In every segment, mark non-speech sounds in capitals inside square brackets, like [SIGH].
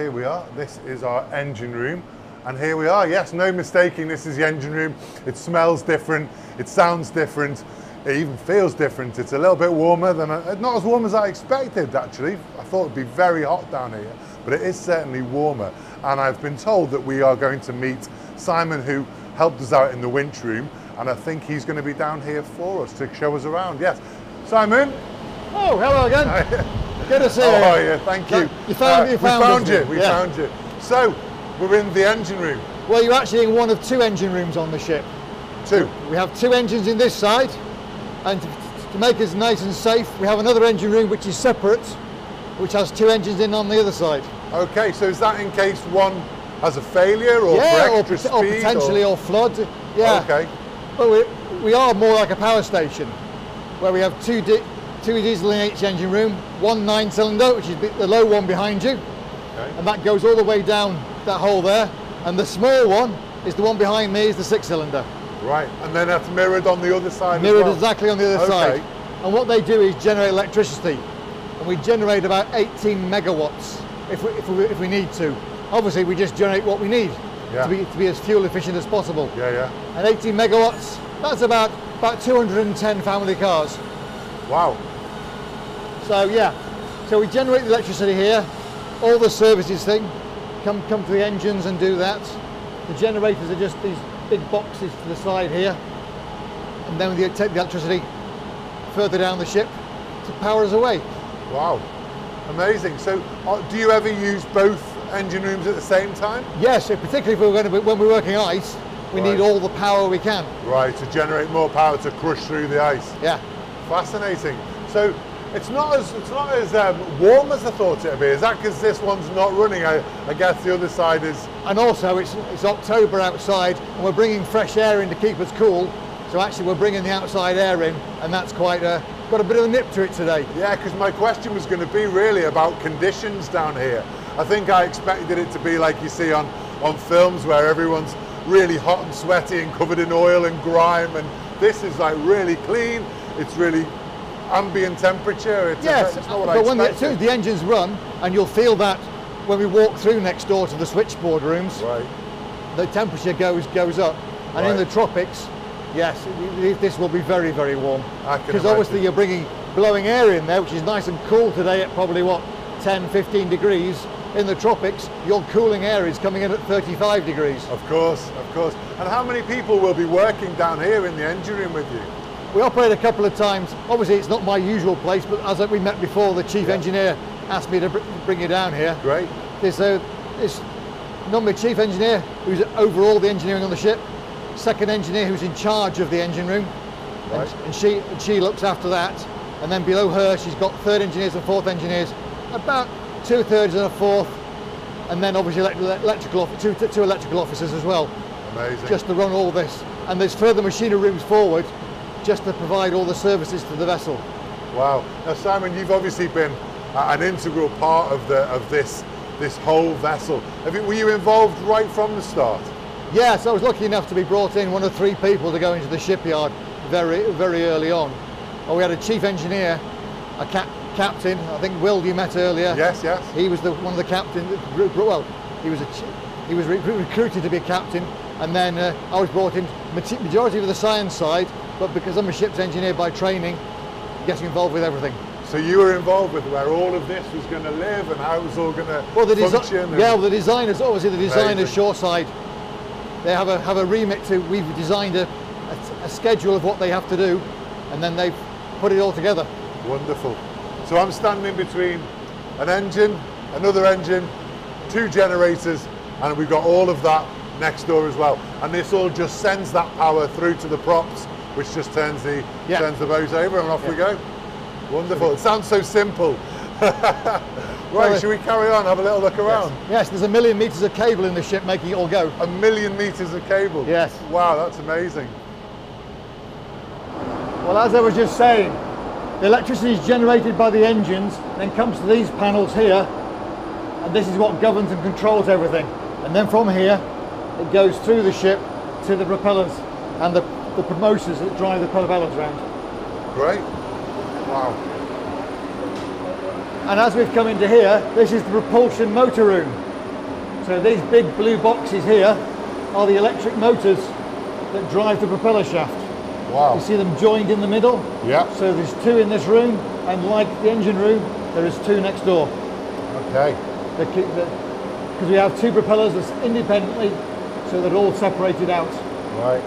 here we are. This is our engine room. And here we are. Yes, no mistaking, this is the engine room. It smells different, it sounds different, it even feels different. It's a little bit warmer than, uh, not as warm as I expected actually. I thought it'd be very hot down here, but it is certainly warmer. And I've been told that we are going to meet Simon, who helped us out in the winch room, and I think he's going to be down here for us to show us around. Yes, Simon. Oh, hello again. [LAUGHS] Good to see you. Oh, yeah, thank you. You found, Uh, you found, we found you. We Yeah. found you. So we're in the engine room. Well, you're actually in one of two engine rooms on the ship. Two. We have two engines in this side, and to, make us nice and safe, we have another engine room which is separate, which has two engines in on the other side. Okay, so is that in case one has a failure or yeah, or, or potentially or flood. Yeah. Okay. But we, we are more like a power station, where we have two two diesel in each engine room, one nine cylinder, which is the low one behind you, Okay. and that goes all the way down that hole there. And the small one is the one behind me, is the six cylinder. Right, and then that's mirrored on the other side mirrored as well. exactly on the other Okay. side. And what they do is generate electricity. And we generate about 18 megawatts if we, if we, if we need to. Obviously, we just generate what we need Yeah. to, be, to be as fuel efficient as possible. Yeah, yeah. And 18 megawatts, that's about, about 210 family cars. Wow. So yeah, so we generate the electricity here. All the services thing come, come to the engines and do that. The generators are just these big boxes to the side here. And then we take the electricity further down the ship to power us away. Wow. Amazing. So uh, do you ever use both engine rooms at the same time? Yes, particularly if we're going to be, when we're working ice, we Right. need all the power we can. Right, to generate more power to crush through the ice. Yeah. Fascinating. So it's not as it's not as um, warm as I thought it'd be. Is that because this one's not running? I, I guess the other side is. And also it's, it's October outside and we're bringing fresh air in to keep us cool. So actually we're bringing the outside air in and that's quite uh, got a bit of a nip to it today. Yeah, because my question was going to be really about conditions down here. I think I expected it to be like you see on, on films where everyone's really hot and sweaty and covered in oil and grime, and this is like really clean. It's really ambient temperature. It's, Yes, it's not what I but when the, as expected. soon the engines run, and you'll feel that when we walk through next door to the switchboard rooms, Right. the temperature goes goes up. And in the tropics, yes, this will be very, very warm. Because obviously you're bringing blowing air in there, which is nice and cool today at probably what, 10, 15 degrees. In the tropics, your cooling air is coming in at 35 degrees. Of course, of course. And how many people will be working down here in the engine room with you? We operate a couple of times. Obviously, it's not my usual place, but as we met before, the chief Yeah. engineer asked me to br- bring you down here. Great. There's a there's normally chief engineer who's over all the engineering on the ship, second engineer who's in charge of the engine room, and, Right. and she and she looks after that. And then below her, she's got third engineers and fourth engineers, about two thirds and a fourth, and then obviously elect- electrical off- two, two electrical officers as well, Amazing. just to run all this. And there's further machinery rooms forward, just to provide all the services to the vessel. Wow. Now, Simon, you've obviously been uh, an integral part of the of this this whole vessel. Have you, were you involved right from the start? Yes, I was lucky enough to be brought in, one of three people to go into the shipyard very, very early on. And we had a chief engineer, a cap- captain, I think Will you met earlier. Yes, yes. He was the, one of the captain, well, he was, a, he was re- recruited to be a captain. And then uh, I was brought in, majority of the science side, but because I'm a ship's engineer by training, getting involved with everything. So you were involved with where all of this was going to live and how it was all going to Well, the function. yeah, well, the designers, obviously the designers Amazing. shoreside, they have a have a remit to. We've designed a, a, a schedule of what they have to do, and then they've put it all together. Wonderful. So I'm standing between an engine, another engine, two generators, and we've got all of that next door as well. And this all just sends that power through to the props, which just turns the Yeah. turns the boat over, and off we go. Wonderful. It sounds so simple. [LAUGHS] right, Well, should we carry on? Have a little look around. Yes, there's a million meters of cable in the ship making it all go. A million meters of cable. Yes. Wow, that's amazing. Well, as I was just saying, the electricity is generated by the engines, then comes to these panels here, and this is what governs and controls everything. And then from here, it goes through the ship to the propellers and the, the promoters that drive the propellers around. Great. Wow. And as we've come into here, this is the propulsion motor room. So these big blue boxes here are the electric motors that drive the propeller shaft. Wow. You see them joined in the middle? Yeah. So there's two in this room, and like the engine room, there is two next door. Okay. Because we have two propellers that's independently, so they're all separated out. Right.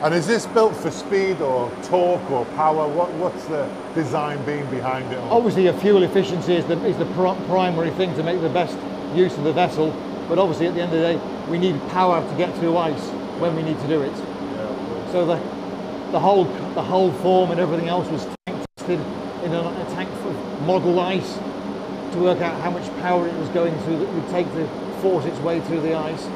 And is this built for speed or torque or power? What, what's the design being behind it all? Obviously, a fuel efficiency is the, is the pr- primary thing to make the best use of the vessel. But obviously, at the end of the day, we need power to get through ice when we need to do it. Yeah. So the the whole the whole form and everything else was tank tested in a, a tank for model ice to work out how much power it was going through that would take to force its way through the ice.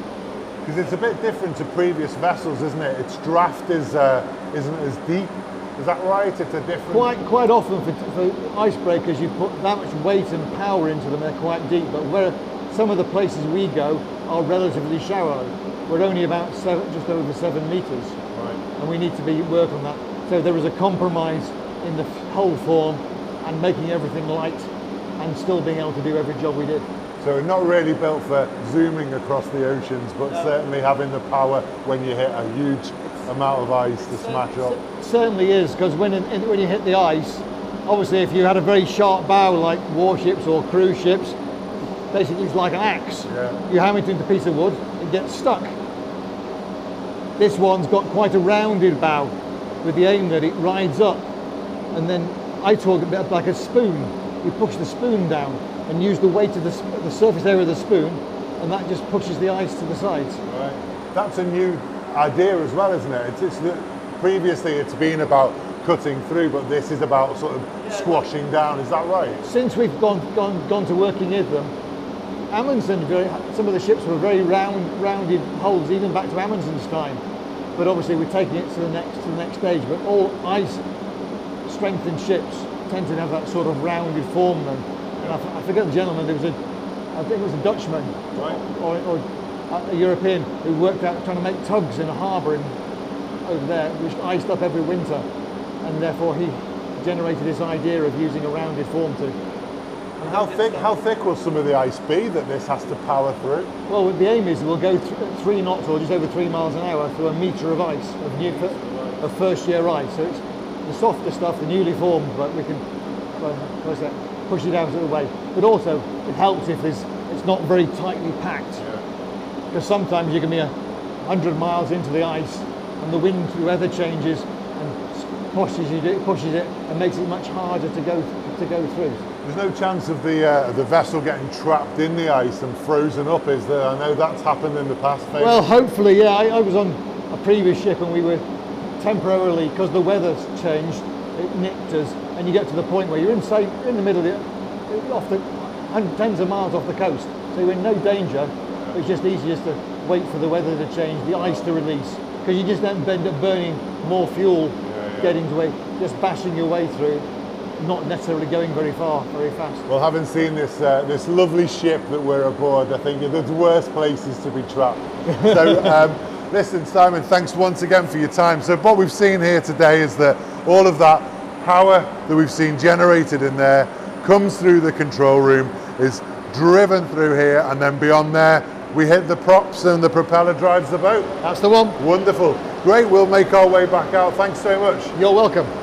Because it's a bit different to previous vessels, isn't it? Its draft is, uh, isn't as deep. Is that right? It's a different... Quite quite often for, for icebreakers, you put that much weight and power into them, they're quite deep. But where some of the places we go are relatively shallow. We're only about seven, just over seven meters. Right. and we need to be work on that. So there was a compromise in the hull form and making everything light and still being able to do every job we did. So not really built for zooming across the oceans, but certainly having the power when you hit a huge amount of ice to uh, smash up. Certainly is because when in, when you hit the ice, obviously if you had a very sharp bow like warships or cruise ships, basically it's like an axe. Yeah. You hammer it into a piece of wood, it gets stuck. This one's got quite a rounded bow with the aim that it rides up and then I talk about like a spoon. You push the spoon down and use the weight of the, sp- the surface area of the spoon and that just pushes the ice to the sides. Right. That's a new idea as well, isn't it? It's, it's the, previously it's been about cutting through, but this is about sort of squashing down. Is that right? Since we've gone, gone, gone to working with them, Amundsen, very, some of the ships were very round, rounded hulls, even back to Amundsen's time. But obviously we're taking it to the next to the next stage. But all ice strengthened ships tend to have that sort of rounded form. Then, and I, forget the gentleman. There was a, I think it was a Dutchman Right. or, or uh, a European who worked out trying to make tugs in a harbour over there, which iced up every winter, and therefore he generated this idea of using a rounded form to And how thick, how thick will some of the ice be that this has to power through? Well, the aim is we'll go th- three knots or just over three miles an hour through a metre of ice, of, new, of first year ice. So it's the softer stuff, the newly formed, but we can well, what's that, push it out of the way. But also, it helps if there's, it's not very tightly packed. Because sometimes you can be a 100 miles into the ice and the wind, the weather changes and pushes it, pushes it and makes it much harder to go, to go through. There's no chance of the uh, the vessel getting trapped in the ice and frozen up, is there? I know that's happened in the past. Faith. Well, hopefully, yeah. I, I was on a previous ship and we were temporarily, because the weather's changed, it nipped us, and you get to the point where you're in, say, in the middle of the, off the, tens of miles off the coast, so you're in no danger. It's just easiest to wait for the weather to change, the ice to release, because you just then end up burning more fuel, getting to way, just bashing your way through, not necessarily going very far, very fast. Well, having seen this uh, this lovely ship that we're aboard, I think there's worse places to be trapped. [LAUGHS] So, um, listen, Simon, thanks once again for your time. So, what we've seen here today is that all of that power that we've seen generated in there comes through the control room, is driven through here, and then beyond there, we hit the props and the propeller drives the boat. That's the one. Wonderful. Great, we'll make our way back out. Thanks so much. You're welcome.